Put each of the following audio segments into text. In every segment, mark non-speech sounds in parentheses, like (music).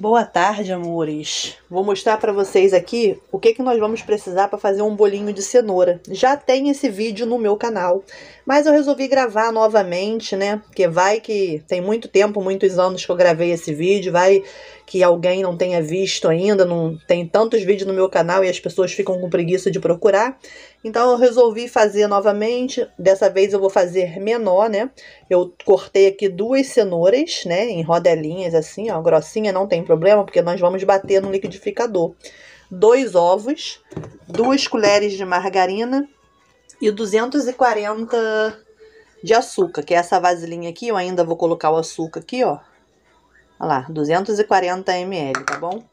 Boa tarde, amores. Vou mostrar para vocês aqui o que, que nós vamos precisar para fazer um bolinho de cenoura. Já tem esse vídeo no meu canal, mas eu resolvi gravar novamente, né? Porque vai que tem muito tempo, muitos anos que eu gravei esse vídeo, vai que alguém não tenha visto ainda, não tem tantos vídeos no meu canal e as pessoas ficam com preguiça de procurar. Então eu resolvi fazer novamente, dessa vez eu vou fazer menor, né? Eu cortei aqui duas cenouras, né, em rodelinhas assim, ó, grossinha, não tem problema, porque nós vamos bater no liquidificador. Dois ovos, duas colheres de margarina e 240 de açúcar, que é essa vasilhinha aqui, eu ainda vou colocar o açúcar aqui, ó, Olha lá, 240 ml, tá bom?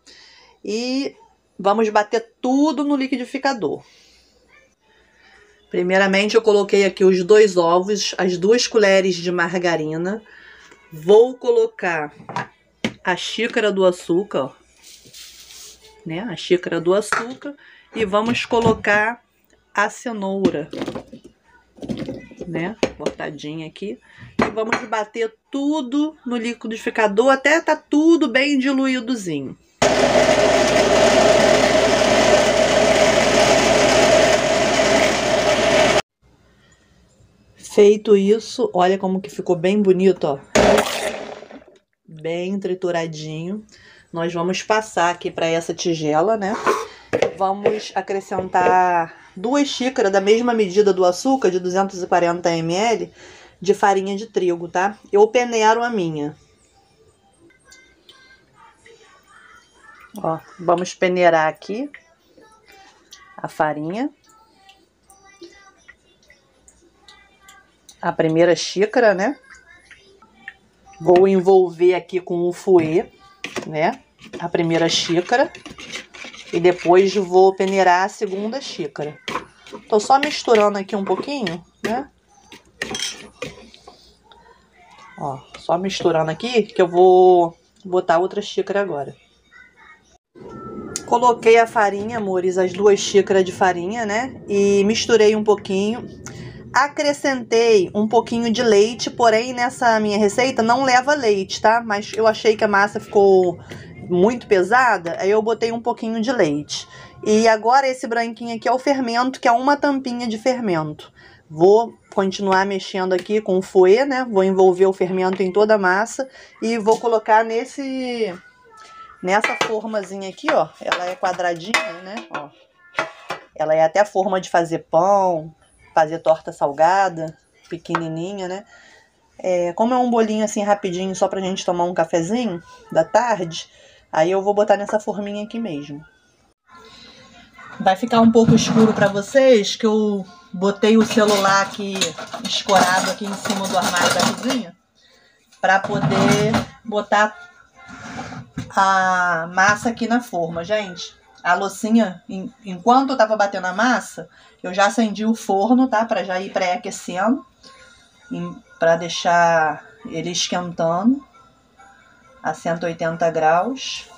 E vamos bater tudo no liquidificador. Primeiramente, eu coloquei aqui os dois ovos, as duas colheres de margarina. Vou colocar a xícara do açúcar, ó, né? A xícara do açúcar. E vamos colocar a cenoura, né? Cortadinha aqui vamos bater tudo no liquidificador até tá tudo bem diluídozinho. Feito isso, olha como que ficou bem bonito, ó. Bem trituradinho. Nós vamos passar aqui para essa tigela, né? Vamos acrescentar duas xícaras da mesma medida do açúcar, de 240 ml, de farinha de trigo, tá? Eu peneiro a minha. Ó, vamos peneirar aqui a farinha. A primeira xícara, né? Vou envolver aqui com o fouet, né? A primeira xícara. E depois vou peneirar a segunda xícara. Tô só misturando aqui um pouquinho, né? Ó, só misturando aqui que eu vou botar outra xícara agora. Coloquei a farinha, amores, as duas xícaras de farinha, né? E misturei um pouquinho. Acrescentei um pouquinho de leite, porém nessa minha receita não leva leite, tá? Mas eu achei que a massa ficou muito pesada, aí eu botei um pouquinho de leite. E agora esse branquinho aqui é o fermento, que é uma tampinha de fermento. Vou continuar mexendo aqui com o fouet, né? Vou envolver o fermento em toda a massa e vou colocar nesse nessa formazinha aqui, ó. Ela é quadradinha, né? Ó. Ela é até a forma de fazer pão, fazer torta salgada, pequenininha, né? É, como é um bolinho assim rapidinho só pra gente tomar um cafezinho da tarde, aí eu vou botar nessa forminha aqui mesmo. Vai ficar um pouco escuro para vocês, que eu botei o celular aqui escorado aqui em cima do armário da cozinha para poder botar a massa aqui na forma, gente. A loucinha, enquanto eu tava batendo a massa, eu já acendi o forno, tá? Para já ir pré-aquecendo, para deixar ele esquentando a 180 graus.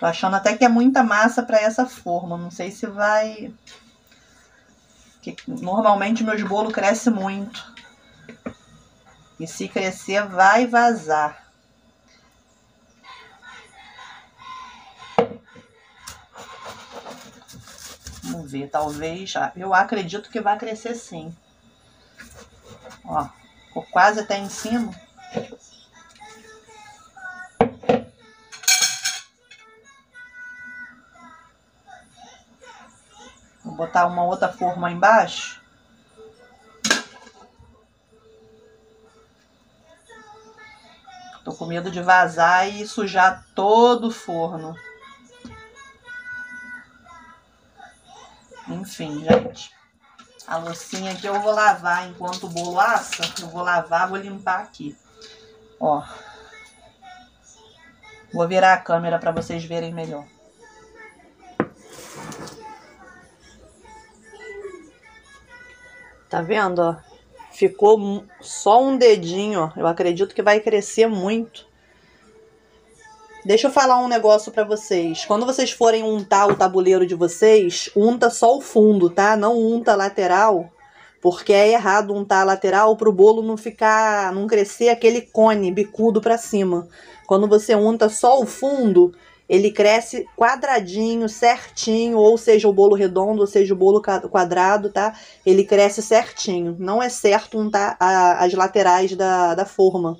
Tô achando até que é muita massa para essa forma. Não sei se vai. Normalmente meus bolos crescem muito. E se crescer, vai vazar. Vamos ver, talvez. Ah, eu acredito que vai crescer sim. Ó, ficou quase até em cima. Vou botar uma outra forma embaixo. Tô com medo de vazar e sujar todo o forno. Enfim, gente. A loucinha aqui eu vou lavar enquanto o bolo assa. Eu vou lavar, vou limpar aqui. Ó. Vou virar a câmera para vocês verem melhor. Tá vendo, ó? Ficou só um dedinho, ó. Eu acredito que vai crescer muito. Deixa eu falar um negócio para vocês. Quando vocês forem untar o tabuleiro de vocês, unta só o fundo, tá? Não unta a lateral, porque é errado untar a lateral o bolo não ficar, não crescer aquele cone bicudo para cima. Quando você unta só o fundo, ele cresce quadradinho, certinho, ou seja, o bolo redondo, ou seja, o bolo quadrado, tá? Ele cresce certinho. Não é certo untar a, as laterais da, da forma,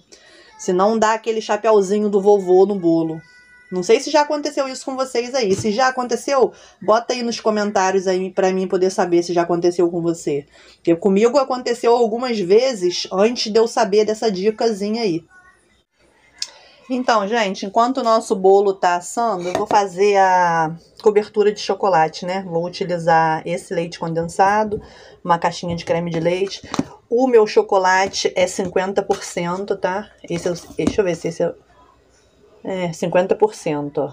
senão dá aquele chapéuzinho do vovô no bolo. Não sei se já aconteceu isso com vocês aí. Se já aconteceu, bota aí nos comentários aí para mim poder saber se já aconteceu com você. Porque comigo aconteceu algumas vezes antes de eu saber dessa dicasinha aí. Então, gente, enquanto o nosso bolo tá assando, eu vou fazer a cobertura de chocolate, né? Vou utilizar esse leite condensado, uma caixinha de creme de leite. O meu chocolate é 50%, tá? Esse, deixa eu ver se esse é é, 50%, ó.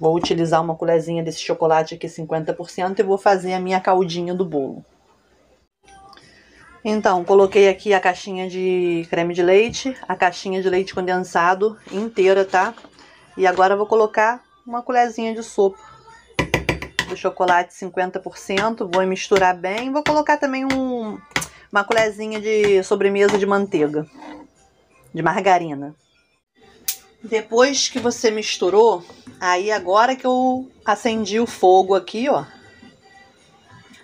Vou utilizar uma colherzinha desse chocolate aqui, 50%, e vou fazer a minha caldinha do bolo. Então, coloquei aqui a caixinha de creme de leite, a caixinha de leite condensado inteira, tá? E agora vou colocar uma colherzinha de sopa do chocolate 50%, vou misturar bem. Vou colocar também um, uma colherzinha de sobremesa de manteiga, de margarina. Depois que você misturou, aí agora que eu acendi o fogo aqui, ó.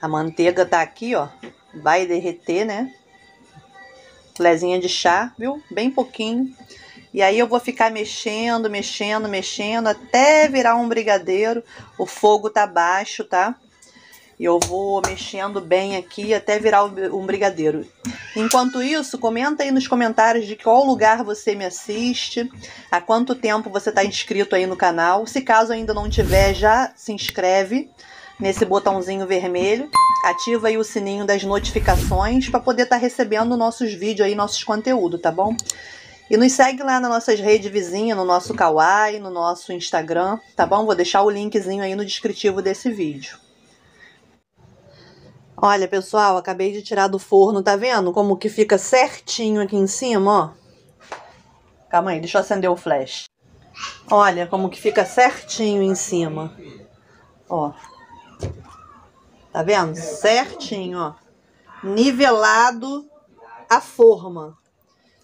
A manteiga tá aqui, ó. Vai derreter, né? Lezinha de chá, viu? Bem pouquinho. E aí eu vou ficar mexendo, mexendo, mexendo até virar um brigadeiro. O fogo tá baixo, tá? E eu vou mexendo bem aqui até virar um brigadeiro. Enquanto isso, comenta aí nos comentários de qual lugar você me assiste, há quanto tempo você está inscrito aí no canal. Se caso ainda não tiver, já se inscreve nesse botãozinho vermelho, ativa aí o sininho das notificações para poder estar tá recebendo nossos vídeos aí, nossos conteúdos, tá bom? E nos segue lá nas nossas redes vizinhas, no nosso Kawaii, no nosso Instagram, tá bom? Vou deixar o linkzinho aí no descritivo desse vídeo. Olha, pessoal, acabei de tirar do forno, tá vendo como que fica certinho aqui em cima, ó? Calma aí, deixa eu acender o flash. Olha como que fica certinho em cima. Ó. Tá vendo? Certinho, ó. Nivelado a forma.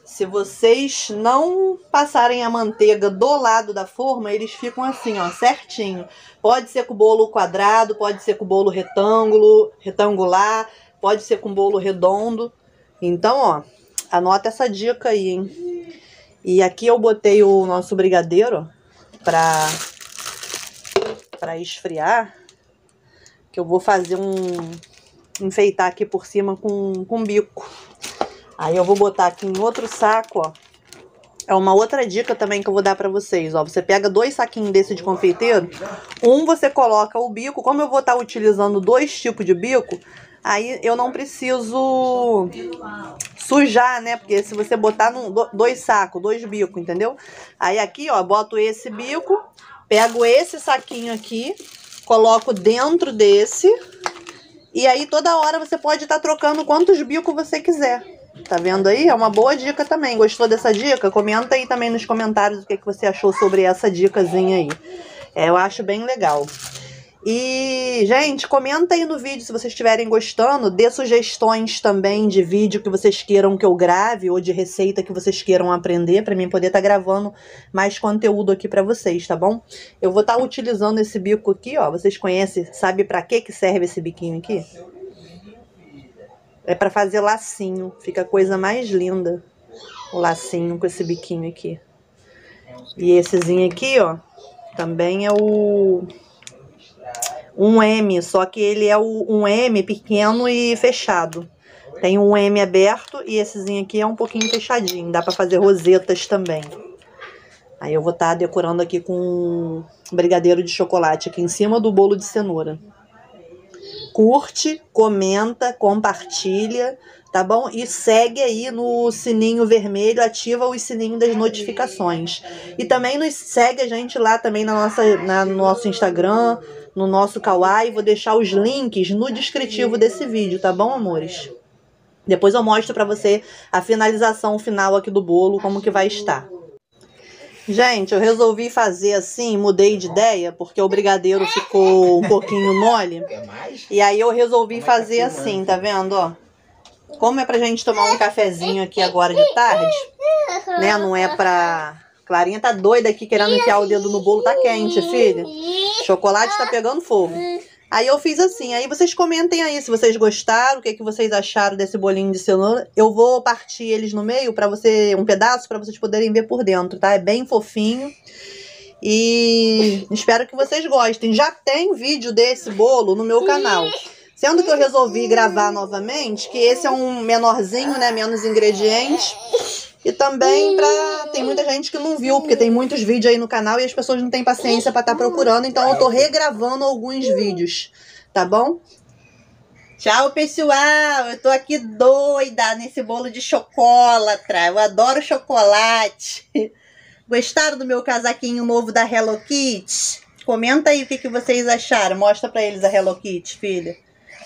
Se vocês não passarem a manteiga do lado da forma, eles ficam assim, ó, certinho. Pode ser com bolo quadrado, pode ser com bolo retângulo, retangular, pode ser com bolo redondo. Então, ó, anota essa dica aí, hein? E aqui eu botei o nosso brigadeiro pra, pra esfriar, que eu vou fazer um... enfeitar aqui por cima com, com bico. Aí eu vou botar aqui em outro saco, ó. É uma outra dica também que eu vou dar pra vocês, ó. Você pega dois saquinhos desse de confeiteiro. Um você coloca o bico. Como eu vou estar tá utilizando dois tipos de bico, aí eu não preciso sujar, né? Porque se você botar num, dois sacos, dois bicos, entendeu? Aí aqui, ó, boto esse bico, pego esse saquinho aqui, coloco dentro desse. E aí toda hora você pode estar tá trocando quantos bicos você quiser. Tá vendo aí? É uma boa dica também. Gostou dessa dica? Comenta aí também nos comentários o que, que você achou sobre essa dicasinha aí. É, eu acho bem legal. E, gente, comenta aí no vídeo se vocês estiverem gostando. Dê sugestões também de vídeo que vocês queiram que eu grave ou de receita que vocês queiram aprender para mim poder estar tá gravando mais conteúdo aqui para vocês, tá bom? Eu vou estar tá utilizando esse bico aqui, ó. Vocês conhecem, sabe para que que serve esse biquinho aqui? É para fazer lacinho. Fica a coisa mais linda. O lacinho com esse biquinho aqui. E essezinho aqui, ó. Também é o... Um M, só que ele é o, um M pequeno e fechado. Tem um M aberto e essezinho aqui é um pouquinho fechadinho. Dá para fazer rosetas também. Aí eu vou estar tá decorando aqui com brigadeiro de chocolate aqui em cima do bolo de cenoura curte, comenta, compartilha, tá bom? E segue aí no sininho vermelho, ativa o sininho das notificações. E também nos segue a gente lá também na nossa, na, no nosso Instagram, no nosso Kawaii. Vou deixar os links no descritivo desse vídeo, tá bom, amores? Depois eu mostro para você a finalização final aqui do bolo, como que vai estar. Gente, eu resolvi fazer assim, mudei de ideia, porque o brigadeiro ficou um pouquinho mole. E aí eu resolvi fazer assim, tá vendo, ó? Como é pra gente tomar um cafezinho aqui agora de tarde, né? Não é pra... Clarinha tá doida aqui querendo enfiar o dedo no bolo, tá quente, filha. Chocolate tá pegando fogo. Aí eu fiz assim, aí vocês comentem aí se vocês gostaram, o que, que vocês acharam desse bolinho de cenoura. Eu vou partir eles no meio para você, um pedaço, para vocês poderem ver por dentro, tá? É bem fofinho. E espero que vocês gostem. Já tem vídeo desse bolo no meu canal. Sendo que eu resolvi gravar novamente, que esse é um menorzinho, né, menos ingredientes. E também pra. Tem muita gente que não viu, porque tem muitos vídeos aí no canal e as pessoas não têm paciência pra estar tá procurando, então eu tô regravando alguns vídeos, tá bom? Tchau, pessoal! Eu tô aqui doida nesse bolo de chocolate. Eu adoro chocolate. (laughs) Gostaram do meu casaquinho novo da Hello Kitty? Comenta aí o que, que vocês acharam. Mostra pra eles a Hello Kitty, filha.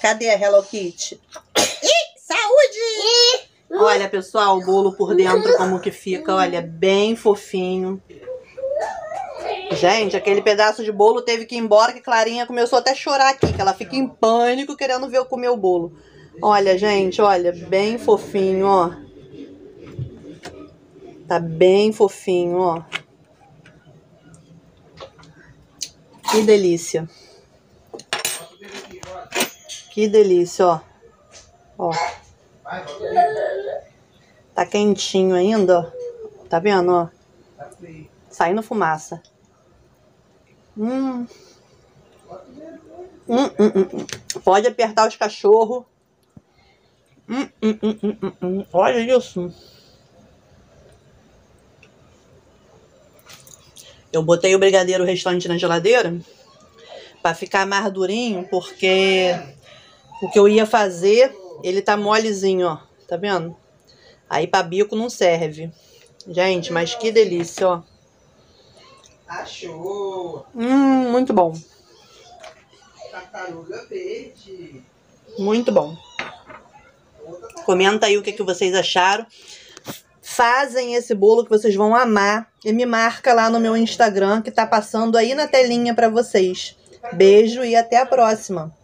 Cadê a Hello Kitty? (coughs) Ih, saúde! Olha, pessoal, o bolo por dentro como que fica, olha, bem fofinho. Gente, aquele pedaço de bolo teve que ir embora, que Clarinha começou até a chorar aqui, que ela fica em pânico querendo ver eu comer o bolo. Olha, gente, olha, bem fofinho, ó. Tá bem fofinho, ó. Que delícia. Que delícia, ó. Ó. Tá quentinho ainda, ó. Tá vendo, ó? Saindo fumaça. Hum. Hum, hum, hum, hum. Pode apertar os cachorros. Hum, hum. Olha isso. Eu botei o brigadeiro restante na geladeira para ficar mais durinho, porque o que eu ia fazer ele tá molezinho, ó. Tá vendo? Aí pra bico não serve. Gente, mas que delícia, ó. Achou! Hum, muito bom. Tartaruga verde. Muito bom. Comenta aí o que, que vocês acharam. Fazem esse bolo que vocês vão amar. E me marca lá no meu Instagram, que tá passando aí na telinha pra vocês. Beijo e até a próxima.